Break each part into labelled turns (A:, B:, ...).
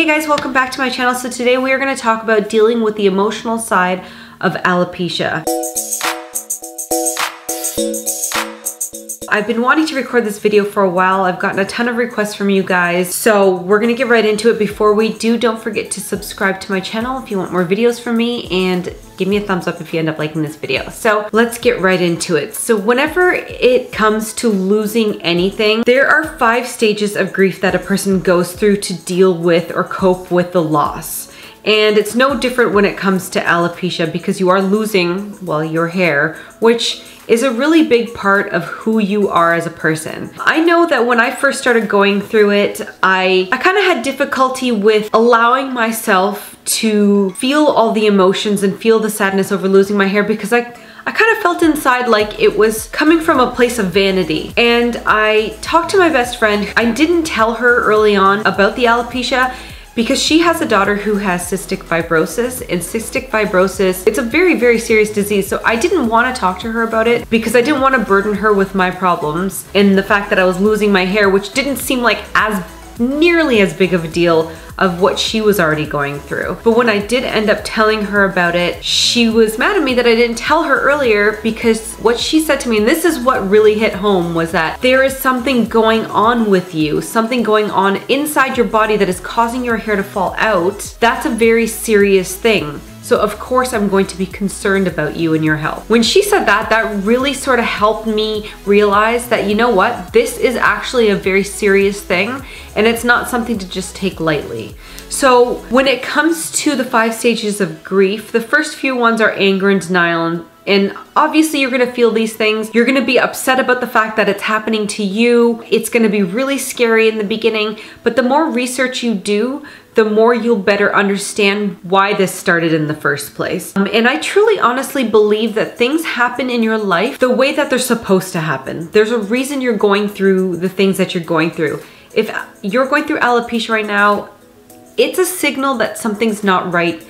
A: Hey guys, welcome back to my channel. So today we are gonna talk about dealing with the emotional side of alopecia. I've been wanting to record this video for a while. I've gotten a ton of requests from you guys. So we're gonna get right into it. Before we do, don't forget to subscribe to my channel if you want more videos from me and give me a thumbs up if you end up liking this video. So let's get right into it. So whenever it comes to losing anything, there are five stages of grief that a person goes through to deal with or cope with the loss. And it's no different when it comes to alopecia because you are losing, well, your hair, which is a really big part of who you are as a person. I know that when I first started going through it, I, I kind of had difficulty with allowing myself to feel all the emotions and feel the sadness over losing my hair because I I kind of felt inside like it was coming from a place of vanity. And I talked to my best friend. I didn't tell her early on about the alopecia because she has a daughter who has cystic fibrosis and cystic fibrosis, it's a very, very serious disease. So I didn't want to talk to her about it because I didn't want to burden her with my problems and the fact that I was losing my hair, which didn't seem like as nearly as big of a deal of what she was already going through. But when I did end up telling her about it, she was mad at me that I didn't tell her earlier because what she said to me, and this is what really hit home, was that there is something going on with you, something going on inside your body that is causing your hair to fall out. That's a very serious thing. So of course I'm going to be concerned about you and your health. When she said that, that really sort of helped me realize that, you know what, this is actually a very serious thing and it's not something to just take lightly. So when it comes to the five stages of grief, the first few ones are anger and denial and and obviously you're gonna feel these things. You're gonna be upset about the fact that it's happening to you. It's gonna be really scary in the beginning, but the more research you do, the more you'll better understand why this started in the first place. Um, and I truly honestly believe that things happen in your life the way that they're supposed to happen. There's a reason you're going through the things that you're going through. If you're going through alopecia right now, it's a signal that something's not right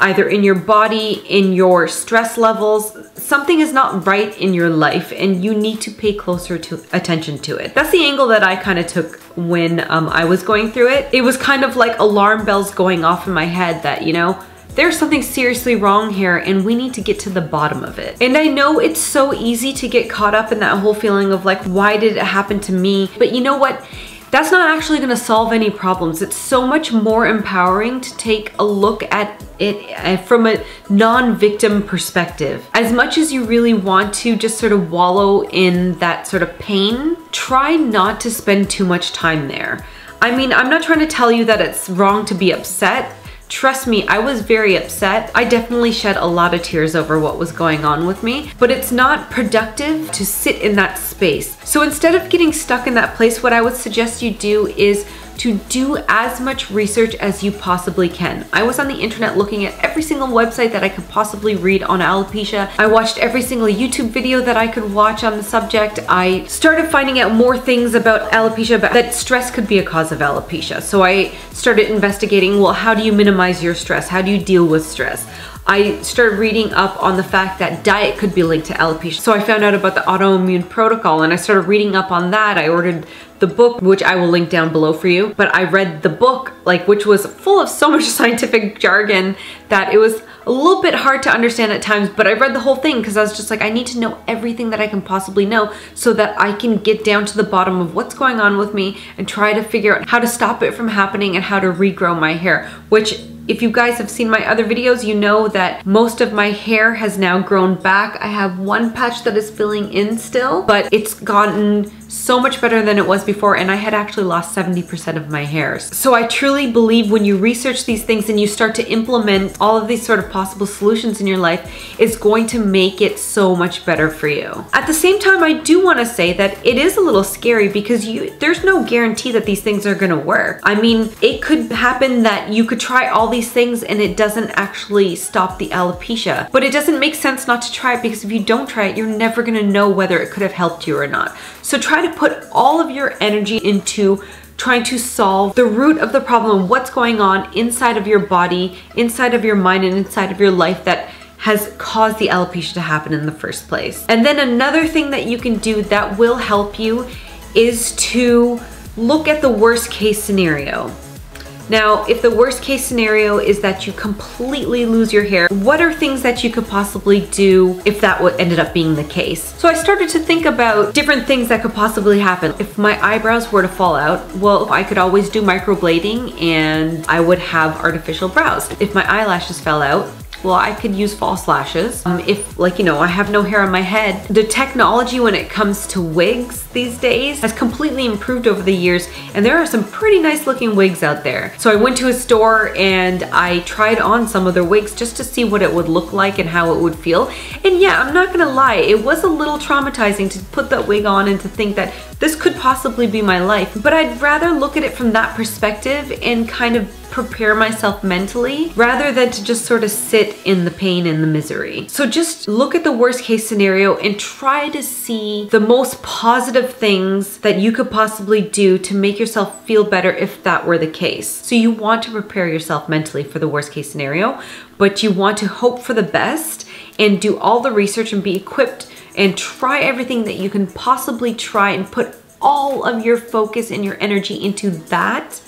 A: either in your body, in your stress levels, something is not right in your life and you need to pay closer to attention to it. That's the angle that I kind of took when um, I was going through it. It was kind of like alarm bells going off in my head that, you know, there's something seriously wrong here and we need to get to the bottom of it. And I know it's so easy to get caught up in that whole feeling of like, why did it happen to me? But you know what? That's not actually gonna solve any problems. It's so much more empowering to take a look at it uh, from a non-victim perspective. As much as you really want to just sort of wallow in that sort of pain, try not to spend too much time there. I mean, I'm not trying to tell you that it's wrong to be upset, Trust me, I was very upset. I definitely shed a lot of tears over what was going on with me, but it's not productive to sit in that space. So instead of getting stuck in that place, what I would suggest you do is to do as much research as you possibly can. I was on the internet looking at every single website that I could possibly read on alopecia. I watched every single YouTube video that I could watch on the subject. I started finding out more things about alopecia, but that stress could be a cause of alopecia. So I started investigating, well, how do you minimize your stress? How do you deal with stress? I started reading up on the fact that diet could be linked to alopecia. So I found out about the autoimmune protocol and I started reading up on that. I ordered the book, which I will link down below for you, but I read the book, like, which was full of so much scientific jargon that it was a little bit hard to understand at times, but I read the whole thing because I was just like, I need to know everything that I can possibly know so that I can get down to the bottom of what's going on with me and try to figure out how to stop it from happening and how to regrow my hair, which if you guys have seen my other videos, you know that most of my hair has now grown back. I have one patch that is filling in still, but it's gotten so much better than it was before and I had actually lost 70% of my hairs. So I truly believe when you research these things and you start to implement all of these sort of possible solutions in your life, it's going to make it so much better for you. At the same time, I do want to say that it is a little scary because you there's no guarantee that these things are going to work. I mean, it could happen that you could try all these things and it doesn't actually stop the alopecia. But it doesn't make sense not to try it because if you don't try it, you're never going to know whether it could have helped you or not. So try try to put all of your energy into trying to solve the root of the problem, what's going on inside of your body, inside of your mind, and inside of your life that has caused the alopecia to happen in the first place. And then another thing that you can do that will help you is to look at the worst case scenario. Now, if the worst case scenario is that you completely lose your hair, what are things that you could possibly do if that ended up being the case? So I started to think about different things that could possibly happen. If my eyebrows were to fall out, well, I could always do microblading and I would have artificial brows. If my eyelashes fell out, well, I could use false lashes. Um, if like, you know, I have no hair on my head. The technology when it comes to wigs these days has completely improved over the years and there are some pretty nice looking wigs out there. So I went to a store and I tried on some of their wigs just to see what it would look like and how it would feel. And yeah, I'm not gonna lie, it was a little traumatizing to put that wig on and to think that this could possibly be my life. But I'd rather look at it from that perspective and kind of prepare myself mentally rather than to just sort of sit in the pain and the misery. So just look at the worst case scenario and try to see the most positive things that you could possibly do to make yourself feel better if that were the case. So you want to prepare yourself mentally for the worst case scenario, but you want to hope for the best and do all the research and be equipped and try everything that you can possibly try and put all of your focus and your energy into that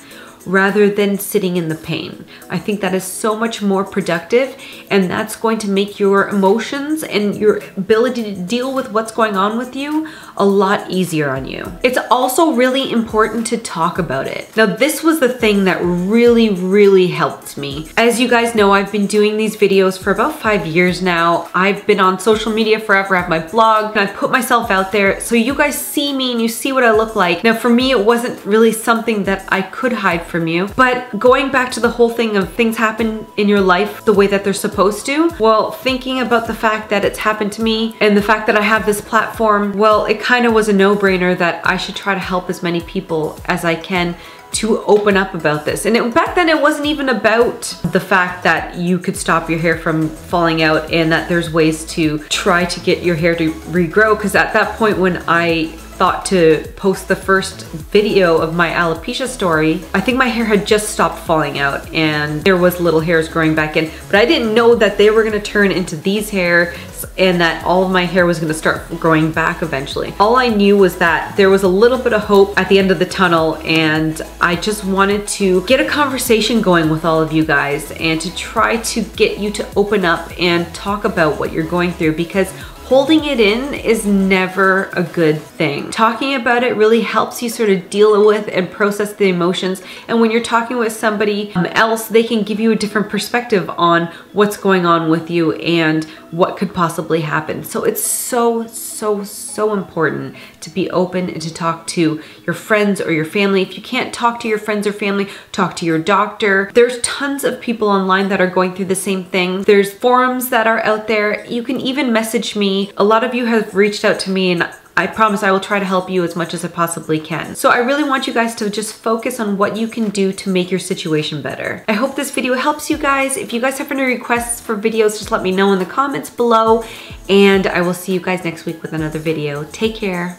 A: rather than sitting in the pain. I think that is so much more productive and that's going to make your emotions and your ability to deal with what's going on with you a lot easier on you. It's also really important to talk about it. Now this was the thing that really, really helped me. As you guys know, I've been doing these videos for about five years now. I've been on social media forever. I have my blog and I put myself out there so you guys see me and you see what I look like. Now for me, it wasn't really something that I could hide from you. But going back to the whole thing of things happen in your life the way that they're supposed to, well, thinking about the fact that it's happened to me and the fact that I have this platform, well, it kind of was a no-brainer that I should try to help as many people as I can to open up about this. And it, back then it wasn't even about the fact that you could stop your hair from falling out and that there's ways to try to get your hair to regrow. Cause at that point when I thought to post the first video of my alopecia story, I think my hair had just stopped falling out and there was little hairs growing back in, but I didn't know that they were gonna turn into these hairs and that all of my hair was gonna start growing back eventually. All I knew was that there was a little bit of hope at the end of the tunnel and I just wanted to get a conversation going with all of you guys and to try to get you to open up and talk about what you're going through because holding it in is never a good thing. Talking about it really helps you sort of deal with and process the emotions. And when you're talking with somebody um, else, they can give you a different perspective on what's going on with you and what could possibly happen. So it's so, so, so important to be open and to talk to your friends or your family. If you can't talk to your friends or family, talk to your doctor. There's tons of people online that are going through the same thing. There's forums that are out there. You can even message me. A lot of you have reached out to me and I promise I will try to help you as much as I possibly can. So I really want you guys to just focus on what you can do to make your situation better. I hope this video helps you guys. If you guys have any requests for videos, just let me know in the comments below. And I will see you guys next week with another video. Take care.